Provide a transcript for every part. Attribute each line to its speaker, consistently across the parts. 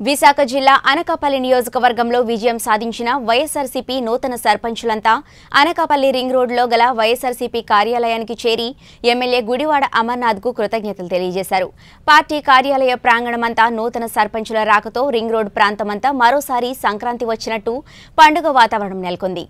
Speaker 1: విశాఖ జిల్లా అనకాపల్లి నియోజకవర్గంలో విజయం సాధించిన వైఎస్ఆర్సీపీ నూతన సర్పంచులంతా అనకాపల్లి రింగ్ రోడ్లో గల వైఎస్ఆర్సీపీ కార్యాలయానికి చేరి ఎమ్మెల్యే గుడివాడ అమర్నాథ్కు కృతజ్ఞతలు తెలియజేశారు. పార్టీ కార్యాలయ ప్రాంగణమంతా నూతన సర్పంచుల రాకతో రింగ్ రోడ్ ప్రాంతమంతా మరోసారి సంక్రాంతి వచ్చినట్టు పండుగ వాతావరణం నెలకొంది.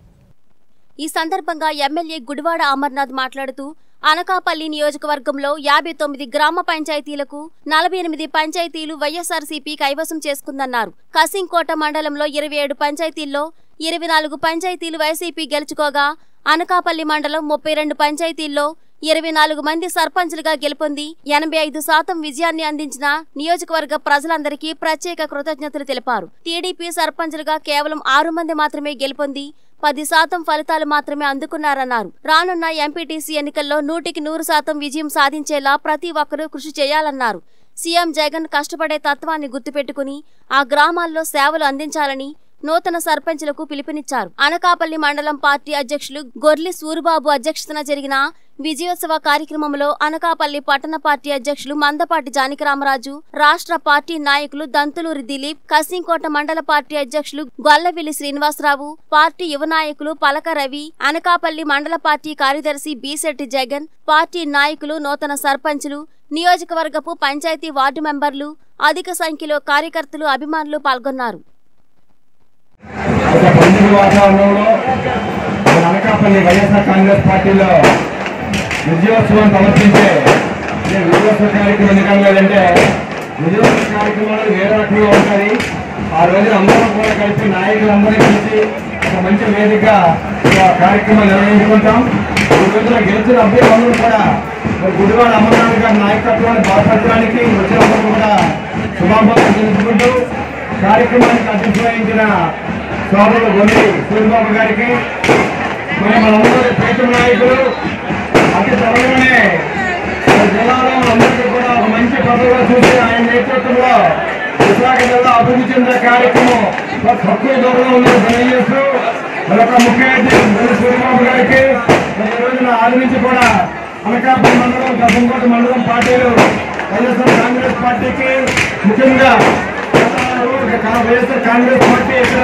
Speaker 2: ఈ సందర్భంగా ఎమ్మెల్యే గుడివాడ అమర్నాథ్ మాట్లాడుతూ అనకాపల్లి నియోజకవర్గంలో యాభై తొమ్మిది గ్రామ పంచాయతీలకు నలభై ఎనిమిది పంచాయతీలు వైఎస్ఆర్సీపీ కైవసం చేసుకుందన్నారు. కసింకోట మండలంలో ఇరవై ఏడు పంచాయతీల్లో ఇరవై నాలుగు పంచాయతీలు వైసీపీ గెలుచుకోగా అనకాపల్లి మండలం ముప్పై రెండు పంచాయతీల్లో ఇరవై నాలుగు మంది సర్పంచులుగా గెలుపొంది ఎనభై ఐదు శాతం విజయాన్ని అందించిన నియోజకవర్గ ప్రజలందరికీ ప్రత్యేక కృతజ్ఞతలు తెలిపారు. టీడీపీ సర్పంచులుగా కేవలం ఆరు మంది మాత్రమే గెలుపొంది పది శాతం ఫలితాలు మాత్రమే అందుకున్నారన్నారు. రానున్న ఎంపీటీసీ ఎన్నికల్లో నూటికి నూరు శాతం విజయం సాధించేలా ప్రతి ఒక్కరూ కృషి చేయాలన్నారు. సీఎం జగన్ కష్టపడే తత్వాన్ని గుర్తుపెట్టుకుని ఆ గ్రామాల్లో సేవలు అందించాలని నూతన సర్పంచులకు పిలుపునిచ్చారు. అనకాపల్లి మండలం పార్టీ అధ్యక్షులు గొర్లి సూరిబాబు అధ్యక్షతన జరిగిన విజయోత్సవ కార్యక్రమంలో అనకాపల్లి పట్టణ పార్టీ అధ్యక్షులు మందపాటి జానకిరామరాజు రాష్ట్ర పార్టీ నాయకులు దంతులూరి దిలీప్ కసింకోట మండల పార్టీ అధ్యక్షులు గొల్లవిల్లి శ్రీనివాసరావు పార్టీ యువ నాయకులు పలక రవి అనకాపల్లి మండల పార్టీ కార్యదర్శి బీశెట్టి జగన్ పార్టీ నాయకులు నూతన సర్పంచులు నియోజకవర్గపు పంచాయతీ వార్డు మెంబర్లు అధిక సంఖ్యలో కార్యకర్తలు అభిమానులు పాల్గొన్నారు.
Speaker 3: ఈ వాతావరణంలో అనకాపల్లి వైఎస్ఆర్ కాంగ్రెస్ పార్టీలో విజయోత్సవం సమర్పించే ఈ విజయోత్సవ కార్యక్రమం ఎందుకంటే లేదంటే విజయోత్సవ కార్యక్రమాలు వేరే రకంగా ఉంటాయి? ఆ రోజు అందరం కూడా కలిసి నాయకులందరూ కలిసి ఒక మంచి వేదికగా కార్యక్రమం నిర్వహించుకుంటాం. ఈ రోజున గెలిచిన అభ్యర్థులందరూ కూడా గుడివాడ అమర్నాథ్ గారి నాయకత్వాన్ని బలపరచడానికి వచ్చినప్పుడు కూడా శుభాకాంక్షలు తెలుసుకుంటూ కార్యక్రమానికి అధ్యక్ష వహించిన సోదరుడు గొండి సూర్యబాబు గారికి మరి మనందరూ ప్రీతం నాయకులు అతి త్వరలోనే జిల్లాలో అందరికీ కూడా ఒక మంచి పదవిగా చూసి ఆయన నేతృత్వంలో విశాఖ జిల్లా అభివృద్ధి చెందిన కార్యక్రమం తక్కువ దూరంలో ఉందని తెలియజేస్తూ మరొక ముఖ్య అతిథి సూర్యబాబు గారికి ఈ రోజున ఆది కూడా అనకాపల్లి మండలం గతంకోట మండలం పార్టీలు వైఎస్ఆర్ కాంగ్రెస్ పార్టీకి ముఖ్యంగా వైఎస్ఆర్ కాంగ్రెస్ పార్టీ ఇక్కడ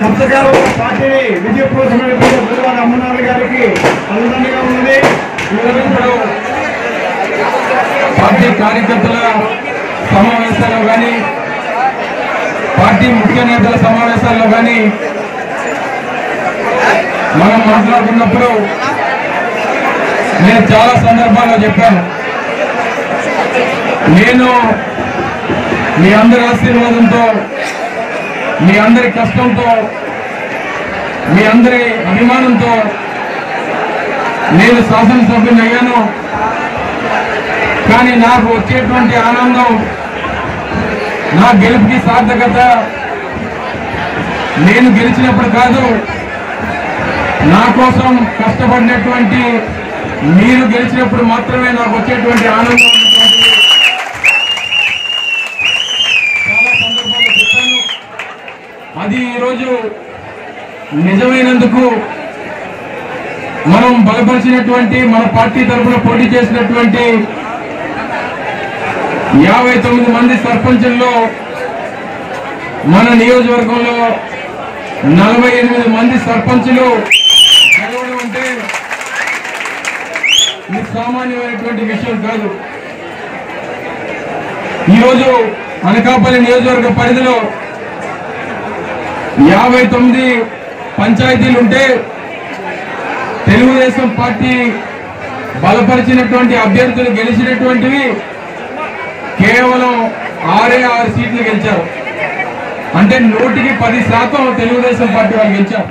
Speaker 3: కబ్జగారు పార్టీని విజయపూర్వకమైనటువంటి గురువారి అమ్మనాథ్ గారికి అనుదండగా ఉన్నది.
Speaker 4: పార్టీ కార్యకర్తల సమావేశాల్లో కానీ పార్టీ ముఖ్య నేతల సమావేశాల్లో కానీ మనం మాట్లాడుతున్నప్పుడు నేను చాలా సందర్భాల్లో చెప్పాను. నేను మీ అందరి ఆశీర్వాదంతో మీ అందరి కష్టంతో మీ అందరి అభిమానంతో నేను శాసనసభ్యుని అయ్యాను. కానీ నాకు వచ్చేటువంటి ఆనందం నా గెలుపుకి సార్థకత నేను గెలిచినప్పుడు కాదు నా కోసం కష్టపడినటువంటి మీరు గెలిచినప్పుడు మాత్రమే నాకు వచ్చేటువంటి ఆనందం ఉన్నటువంటిది చాలా సందర్భాల్లో చెప్పాను అది ఈరోజు నిజమైనందుకు మనం బలపరిచినటువంటి మన పార్టీ తరఫున పోటీ చేసినటువంటి యాభై తొమ్మిది మంది సర్పంచుల్లో మన నియోజకవర్గంలో నలభై ఎనిమిది మంది సర్పంచులు గెలవడం అంటే ఇది సామాన్యమైనటువంటి విషయం కాదు. ఈరోజు అనకాపల్లి నియోజకవర్గ పరిధిలో యాభై తొమ్మిది పంచాయతీలు ఉంటే తెలుగుదేశం పార్టీ బలపరిచినటువంటి అభ్యర్థులు గెలిచినటువంటివి కేవలం ఆరే ఆరు సీట్లు గెలిచారు. అంటే నూటికి పది శాతం తెలుగుదేశం పార్టీ వాళ్ళు గెలిచారు.